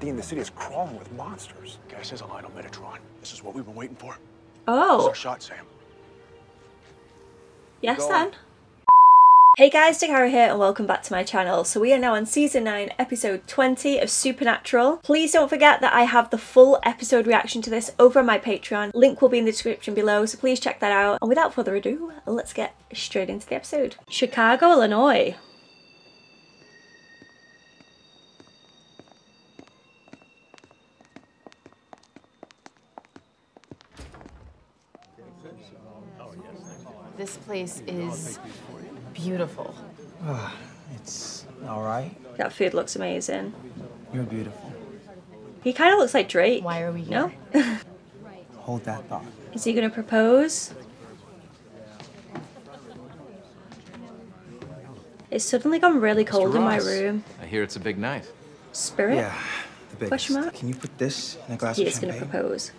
Dean, the city is crawling with monsters. Guy says a line on Metatron. This is what we've been waiting for. Oh. This is Oh, our shot, Sam. yes Go then. on. Hey guys, Dakara here and welcome back to my channel. So we are now on season 9, episode 20 of Supernatural. Please don't forget that I have the full episode reaction to this over on my Patreon. Link will be in the description below, so please check that out. And without further ado, let's get straight into the episode. Chicago, Illinois. This place is beautiful. Ah, it's all right. That food looks amazing. You're beautiful. He kind of looks like Drake. Why are we No? Hold that thought. Is he gonna propose? It's suddenly gone really cold in my room. I hear it's a big night. Spirit? Yeah, the biggest. Question mark? Can you put this in a glass He of is gonna propose.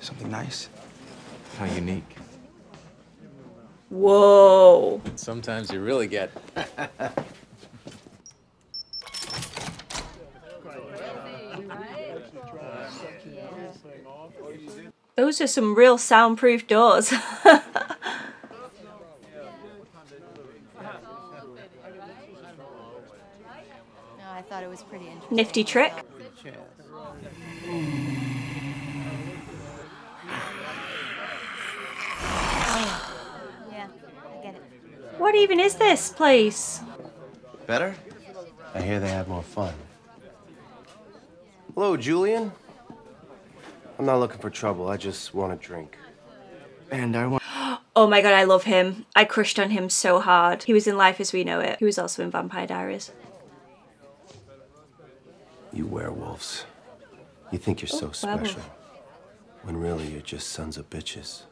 Something nice. How unique. Whoa. Sometimes you really get. Those are some real soundproof doors. No, I thought it was pretty interesting. Nifty trick. Yeah, I get it. What even is this place? Better? I hear they have more fun. Hello, Julian. I'm not looking for trouble. I just want a drink. And I want. Oh my god, I love him. I crushed on him so hard. He was in Life as We Know It. He was also in Vampire Diaries. You werewolves. You think you're so Oh, special. werewolf. When really you're just sons of bitches.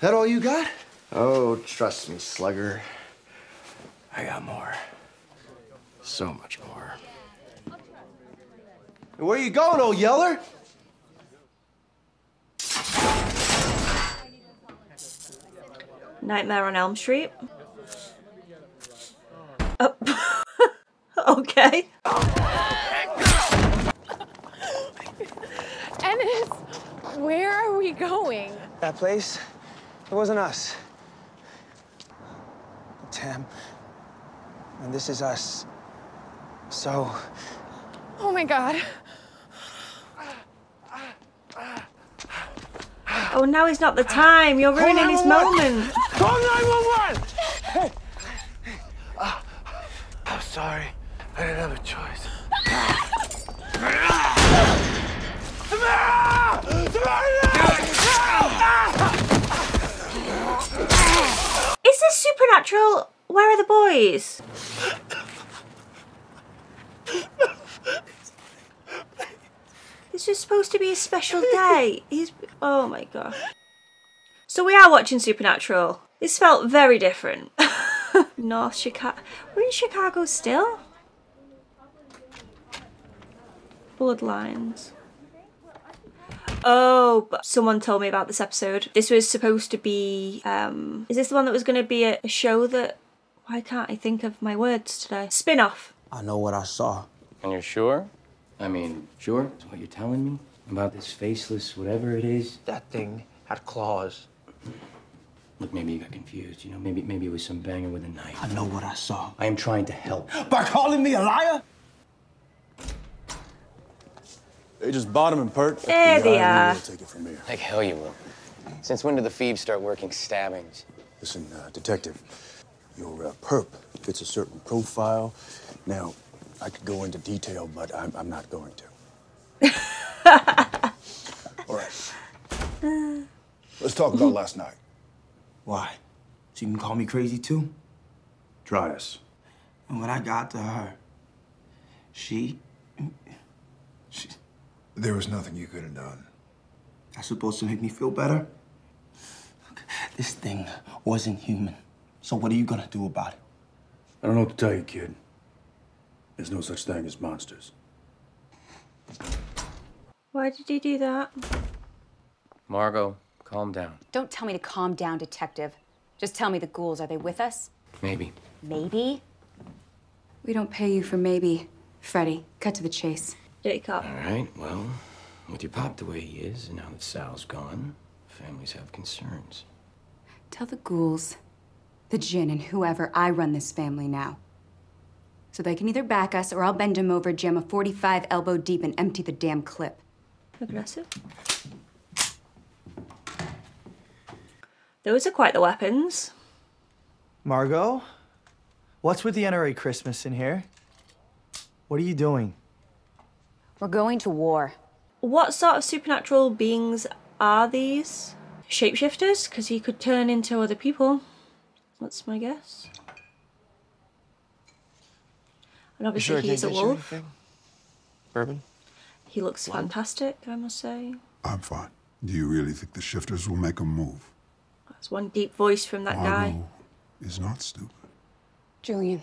That all you got? Oh, trust me, Slugger. I got more. So much more. Where you going, old yeller? Nightmare on Elm Street. Okay. Ennis, where are we going? That place? It wasn't us. Tam. And this is us. So, Oh my god. Oh, now is not the time. You're ruining his moment. Call 911! Sorry. I didn't have a choice. Is this supernatural? Where are the boys? This was supposed to be a special day. He's. Oh my god. So we are watching Supernatural. This felt very different. North Chicago. We're in Chicago still? Bloodlines. Oh, but someone told me about this episode. This was supposed to be, um, is this the one that was going to be a, a show that, why can't I think of my words today? Spin off. I know what I saw. And you're sure? I mean, sure? Is what you're telling me? About this faceless whatever it is? That thing had claws. Look, maybe you got confused. You know, maybe maybe it was some banger with a knife. I know what I saw. I am trying to help. By calling me a liar? They just bought him in Pert. There they are. Take it from here. Like hell you will. Since when did the thieves start working stabbings? Listen, uh, detective, your uh, perp fits a certain profile. Now, I could go into detail, but I'm, I'm not going to. All right. Let's talk about last night. Why? So you can call me crazy too? Try us. And when I got to her, she. she There was nothing you could have done. that's supposed to make me feel better? This thing wasn't human. So what are you gonna do about it? I don't know what to tell you, kid. There's no such thing as monsters. Why did he do that? Margot, Calm down. Don't tell me to calm down, detective. Just tell me the ghouls. Are they with us? Maybe. Maybe? We don't pay you for maybe. Freddie, cut to the chase. Dirty cop. All right, well, with your pop the way he is, and now that Sal's gone, families have concerns. Tell the ghouls, the Jinn, and whoever I run this family now. So they can either back us or I'll bend him over, jam a 45 elbow deep, and empty the damn clip. Aggressive. Those are quite the weapons. Margot? What's with the NRA Christmas in here? What are you doing? We're going to war. What sort of supernatural beings are these? Shapeshifters? Because he could turn into other people. That's my guess. And obviously sure he's a wolf. anything? Bourbon? He looks fantastic, I must say. I'm fine. Do you really think the shifters will make a move? That's one deep voice from that guy. Margot is not stupid. Julian.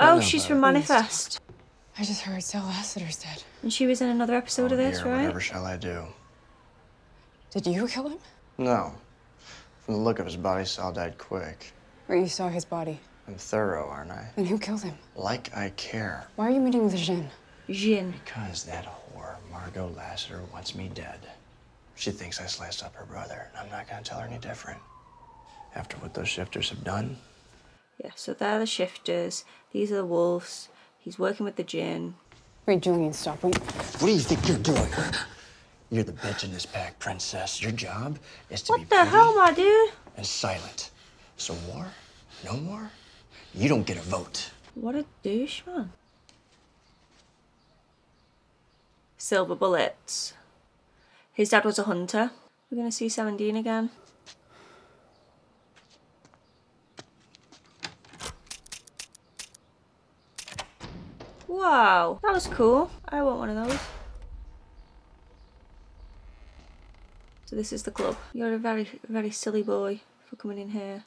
Oh, she's from. Manifest. I just heard Sal Lassiter's dead. And she was in another episode of oh, this, Here, right? whatever shall I do? Did you kill him? No. From the look of his body, Sal died quick. Where you saw his body? I'm thorough, aren't I? Then who killed him? Like I care. Why are you meeting with Jinn? Jinn. Because that whore, Margot Lassiter, wants me dead. She thinks I sliced up her brother, and I'm not gonna tell her any different. After what those shifters have done, Yeah, so they're the shifters. These are the wolves. He's working with the Jinn. Wait, Julian, stop. Wait. what do you think you're doing? You're the bitch in this pack, princess. Your job is to be What the pretty hell, my dude? and silent. So war? No more? You don't get a vote. What a douche, man. Silver bullets. His dad was a hunter. We're gonna see 17 again. Wow, that was cool. I want one of those. So this is the club. You're a very, very silly boy for coming in here.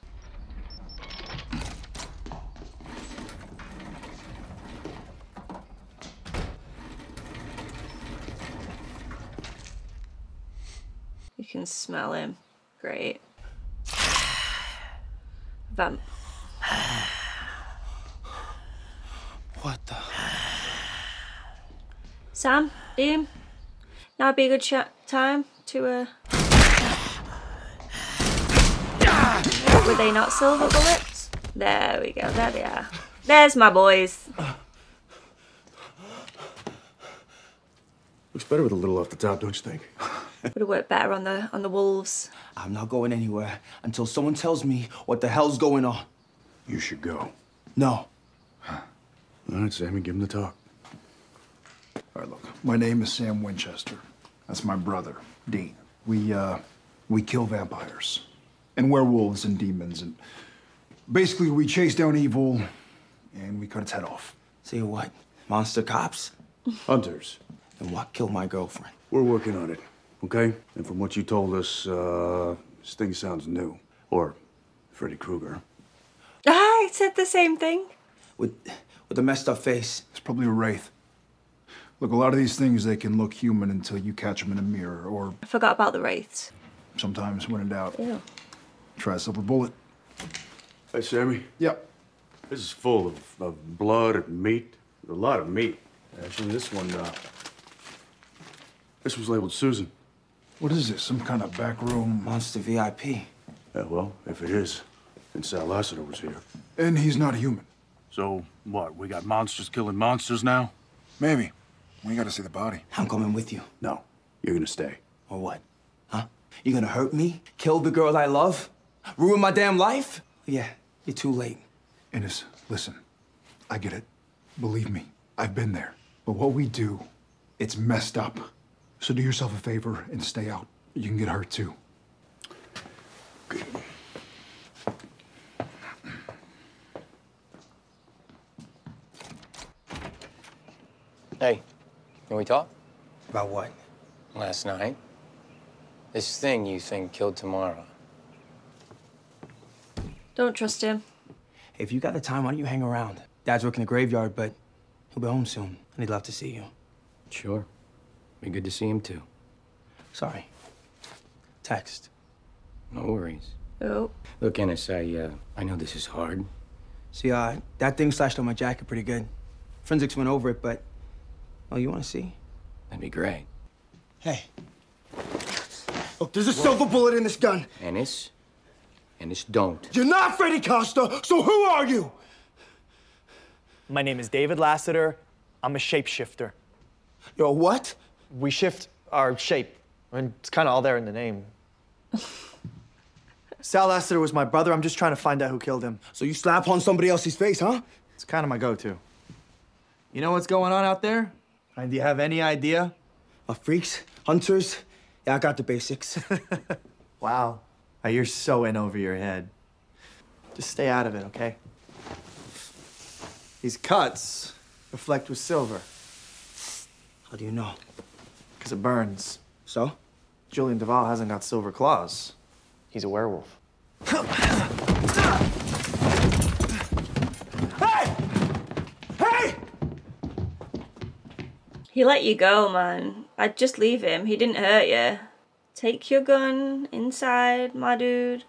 Can smell him. Great. Vamp. What the? Sam, Dean, now would be a good ch- time to uh. Were they not silver bullets? There we go. There they are. There's my boys. Looks better with a little off the top, don't you think? Would have worked better on the on the wolves. I'm not going anywhere until someone tells me what the hell's going on. You should go. No. All right, Sammy, give him the talk. All right, look. My name is Sam Winchester. That's my brother, Dean. We, uh, we kill vampires and werewolves and demons and basically we chase down evil and we cut its head off. Say what? Monster cops? Hunters. And what killed my girlfriend? We're working on it, okay? And from what you told us, uh, this thing sounds new. Or Freddy Krueger. I said the same thing. With with a messed up face. It's probably a wraith. Look, a lot of these things, they can look human until you catch them in a mirror or I forgot about the wraiths. sometimes when in doubt, Ew. try a silver bullet. Hey, Sammy. Yep. This is full of, of blood and meat. A lot of meat. Actually, this one, uh, this was labeled Susan. What is this? Some kind of back room? Monster VIP. Yeah, well, if it is, then Sal Lassiter was here. And he's not human. So, what? We got monsters killing monsters now? Maybe. We gotta see the body. I'm coming with you. No, you're gonna stay. Or what? Huh? You gonna hurt me? Kill the girl I love? Ruin my damn life? Yeah, you're too late. Ennis, listen. I get it. Believe me, I've been there. But what we do, it's messed up. So do yourself a favor and stay out. You can get hurt too. Hey, can we talk? About what? Last night. This thing you think killed Tamara. Don't trust him. If you got the time, why don't you hang around? Dad's working the graveyard, but he'll be home soon, and he'd love to see you. Sure. Be good to see him too. Sorry. Text. No worries. Oh. Look, Ennis, I, uh, I know this is hard. See, uh, that thing slashed on my jacket pretty good. Forensics went over it, but. Oh, you want to see? That'd be great. Hey. Look, there's a silver bullet in this gun. Ennis? Ennis, don't. You're not Freddy Costa, so who are you? My name is David Lassiter. I'm a shapeshifter. You're a what? We shift our shape. I mean, it's kind of all there in the name. Sal Lassiter was my brother. I'm just trying to find out who killed him. So you slap on somebody else's face, huh? It's kind of my go-to. You know what's going on out there? And do you have any idea? Uh, freaks, hunters. Yeah, I got the basics. Wow. Now, you're so in over your head. Just stay out of it, okay? These cuts reflect with silver. How do you know? Because it burns. So? Julian Duval hasn't got silver claws. He's a werewolf. Hey! Hey! He let you go, man. I'd just leave him. He didn't hurt you. Take your gun inside, my dude.